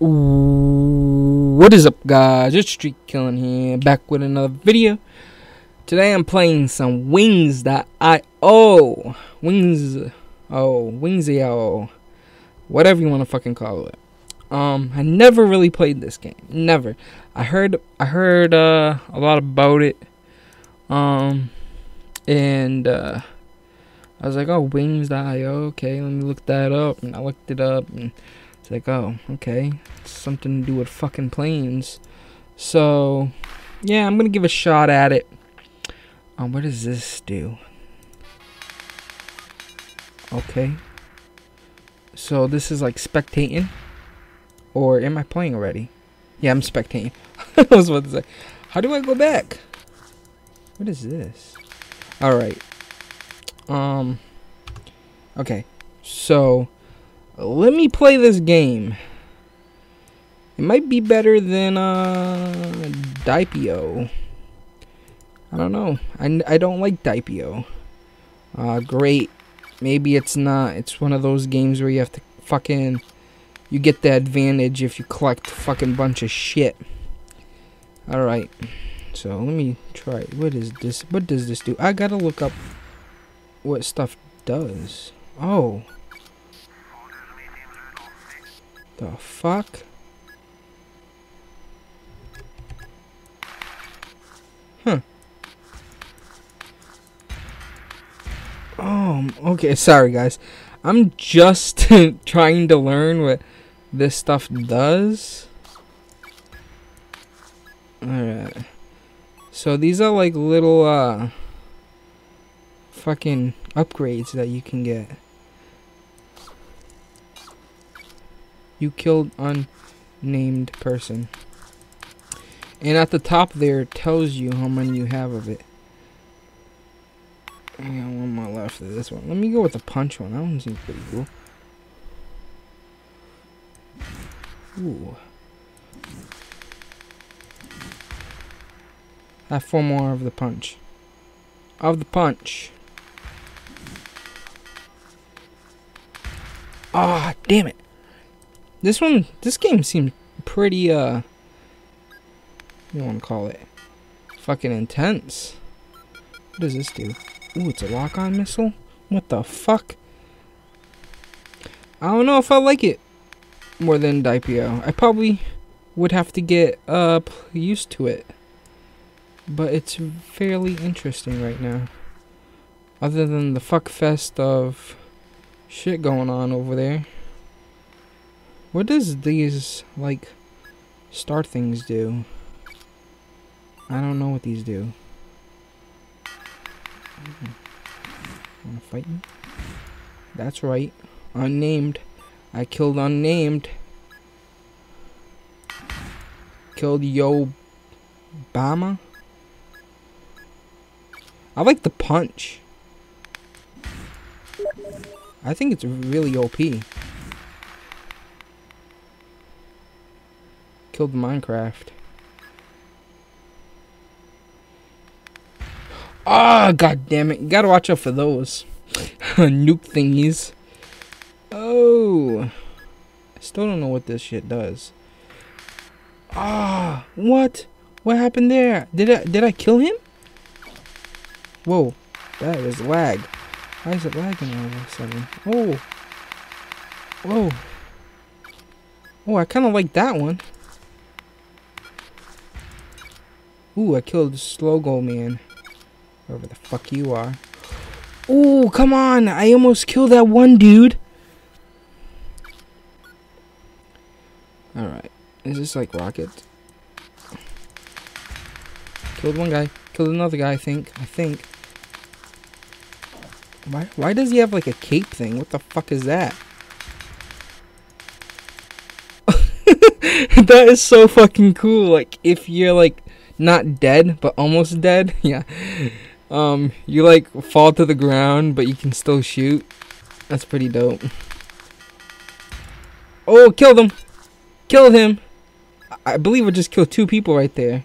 What is up guys, it's Street Killing here, back with another video. Today I'm playing some Wings.io. Wings, oh, Wings.io. Whatever you want to fucking call it. Um, I never really played this game, never. I heard, I heard, uh, a lot about it. Um, and, uh, I was like, oh, Wings.io, okay, let me look that up. And I looked it up and it's like, oh, okay. It's something to do with fucking planes. So, yeah, I'm gonna give a shot at it. Um, what does this do? Okay. So this is like spectating. Or am I playing already? Yeah, I'm spectating. I was about to say. How do I go back? What is this? Alright. Um. Okay. So, let me play this game. It might be better than uh, Diep.io. I don't know. I, I don't like Diep.io. Uh, great. Maybe it's not. It's one of those games where you have to fucking... You get the advantage if you collect fucking bunch of shit. Alright. So, let me try. What is this? What does this do? I gotta look up what stuff does. Oh. The fuck? Huh. Oh, okay. Sorry, guys. I'm just trying to learn what this stuff does. Alright. So these are like little, uh, fucking upgrades that you can get. You killed unnamed person. And at the top there it tells you how many you have of it. I got one more left of this one. Let me go with the punch one. That one seems pretty cool. Ooh. I have four more of the punch. Of the punch. Ah, oh, damn it. This one, this game seemed pretty, uh, you want to call it, fucking intense. What does this do? Ooh, it's a lock-on missile? What the fuck? I don't know if I like it more than Diep.io. I probably would have to get, uh, used to it. But it's fairly interesting right now. Other than the fuck fest of shit going on over there. What does these, like, star things do? I don't know what these do. Wanna fight me? That's right. Unnamed. I killed unnamed. Killed Yo Bama. I like the punch. I think it's really OP. killed Minecraft. Ah, oh, god damn it. You gotta watch out for those. Nuke thingies. Oh. I still don't know what this shit does. Ah, what? What happened there? Did I did I kill him? Whoa. That is lag. Why is it lagging all of a sudden? Oh. Whoa. Oh, I kind of like that one. Ooh, I killed the Slogo man. Whoever the fuck you are. Ooh, come on! I almost killed that one dude! Alright. Is this like rocket? Killed one guy. Killed another guy, I think. I think. Why, why does he have like a cape thing? What the fuck is that? that is so fucking cool. Like, if you're like not dead, but almost dead. yeah. Um, you like fall to the ground, but you can still shoot. That's pretty dope. Oh, kill them! Kill him! I believe I just killed two people right there.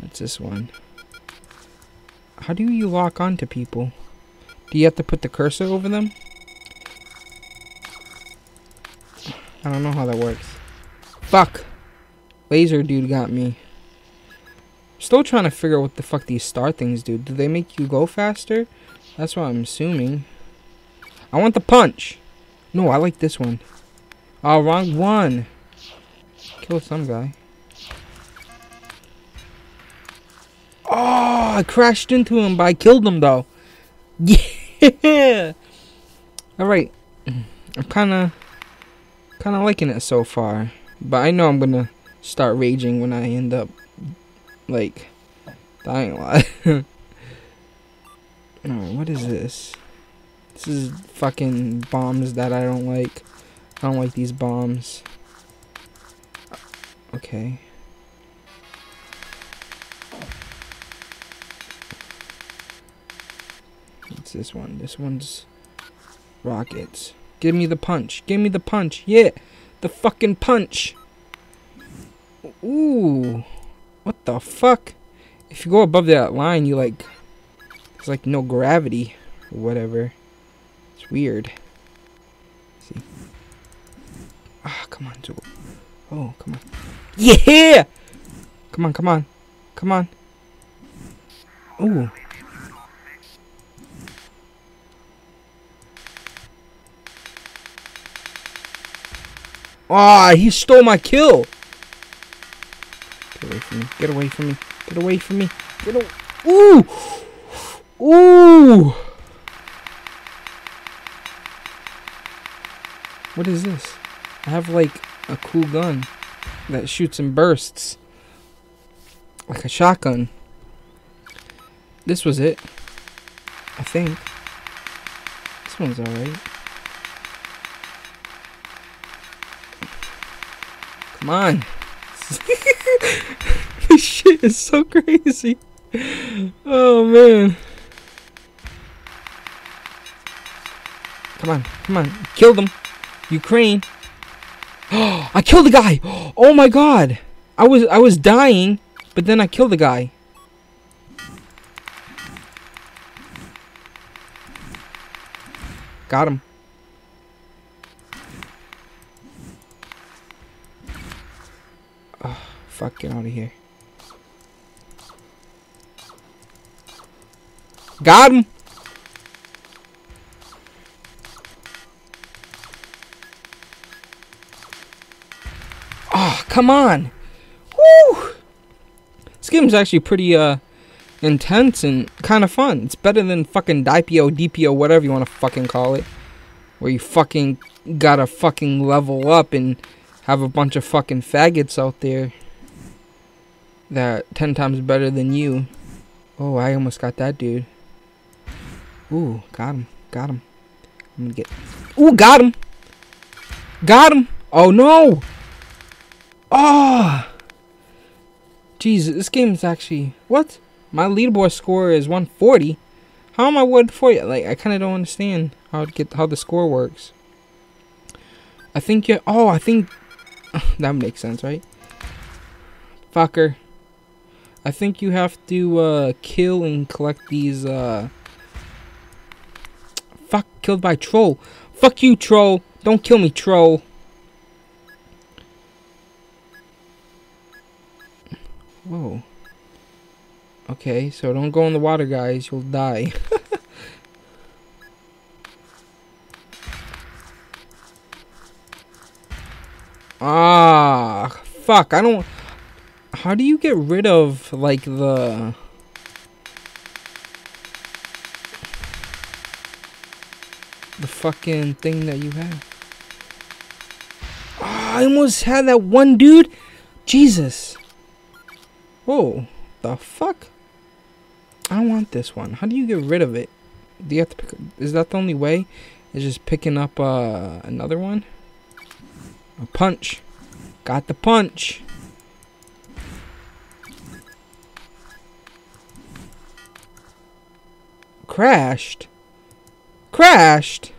That's this one. How do you lock onto people? Do you have to put the cursor over them? I don't know how that works. Fuck. Laser dude got me. Still trying to figure out what the fuck these star things do. Do they make you go faster? That's what I'm assuming. I want the punch. No, I like this one. Oh, wrong one. Kill some guy. Oh, I crashed into him, but I killed him though. Yeah. All right. I'm kind of, kind of liking it so far, but I know I'm gonna start raging when I end up, like, dying a lot. what is this? This is fucking bombs that I don't like. I don't like these bombs. Okay. What's this one? This one's rockets. Give me the punch. Give me the punch. Yeah. The fucking punch. Ooh. What the fuck? If you go above that line, you like... There's like no gravity. Or whatever. It's weird. Let's see. Ah, come on, Joel. Oh, come on. Yeah! Come on, come on. Come on. Ooh. Ah, oh, he stole my kill. Get away from me. Get away from me. Get away from me. Get away. Ooh! Ooh! What is this? I have like a cool gun that shoots in bursts. Like a shotgun. This was it. I think. This one's alright. Come on. this shit is so crazy. Oh man. Come on, come on. Kill him. Ukraine. Oh, I killed the guy. Oh my god. I was I was dying, but then I killed the guy. Got him. Fuck, get out of here. Got him. Oh, come on. Woo! This game's actually pretty, uh, intense and kind of fun. It's better than fucking DPO, DPO, whatever you want to fucking call it. Where you fucking gotta fucking level up and have a bunch of fucking faggots out there that 10 times better than you. Oh, I almost got that dude. Ooh, got him. Got him. I'm gonna get. Ooh, got him. Got him. Oh no. Oh. Jesus, this game is actually what? My leaderboard score is 140. How am I 140? Like I kind of don't understand how to get how the score works. I think you. Oh, I think that makes sense, right? Fucker. I think you have to uh, kill and collect these. Uh, fuck, killed by troll. Fuck you, troll. Don't kill me, troll. Whoa. Okay, so don't go in the water, guys. You'll die. ah, fuck. I don't... How do you get rid of, like, the... The fucking thing that you have? Oh, I almost had that one dude. Jesus. Whoa, the fuck? I want this one. How do you get rid of it? Do you have to pick? Is that the only way? Is just picking up uh, another one? A punch. Got the punch. Crashed. Crashed.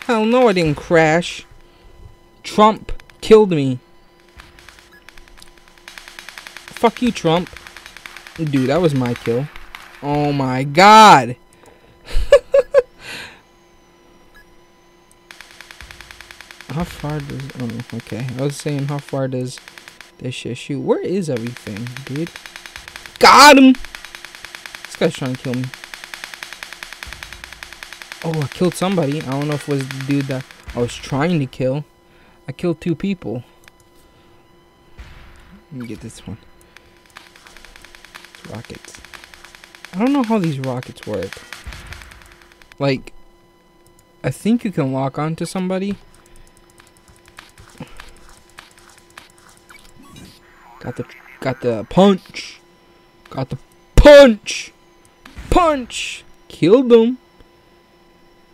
Hell no, I didn't crash. Trump killed me. Fuck you, Trump. Dude, that was my kill. Oh my god. How far does? Oh, okay. I was saying, how far does this shit shoot? Where is everything, dude? Got him. This guy's trying to kill me. Oh, I killed somebody. I don't know if it was the dude that I was trying to kill. I killed two people. Let me get this one. Rockets. I don't know how these rockets work. Like, I think you can lock onto somebody. Got the got the punch. Got the punch. Punch. Killed them.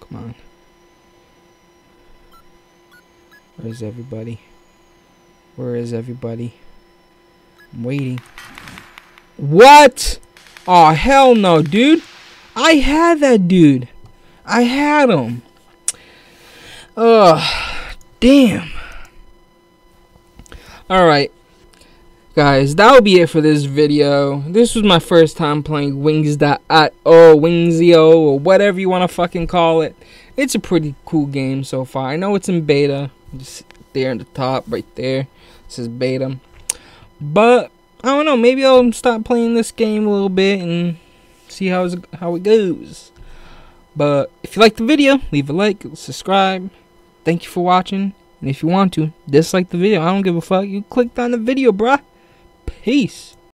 Come on. Where is everybody? Where is everybody? I'm waiting. What? Oh hell no, dude. I had that dude. I had him. Ugh. Damn. Alright. Guys, that will be it for this video. This was my first time playing Wings.io, Wingsio, or whatever you want to fucking call it. It's a pretty cool game so far. I know it's in beta. Just there in the top, right there. It says beta. But I don't know. Maybe I'll stop playing this game a little bit and see how how it goes. But if you like the video, leave a like, subscribe. Thank you for watching. And if you want to, dislike the video. I don't give a fuck. You clicked on the video, bruh. Peace.